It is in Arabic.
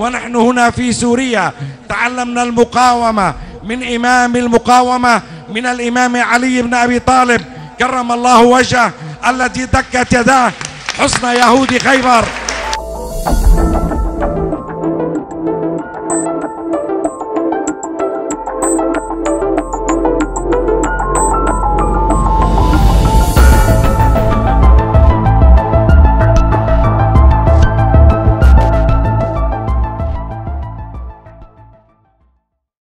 ونحن هنا في سوريا. تعلمنا المقاومة من إمام المقاومة من الإمام علي بن أبي طالب. كرم الله وجهه الذي دكت يداه. حصن يهود خيبر.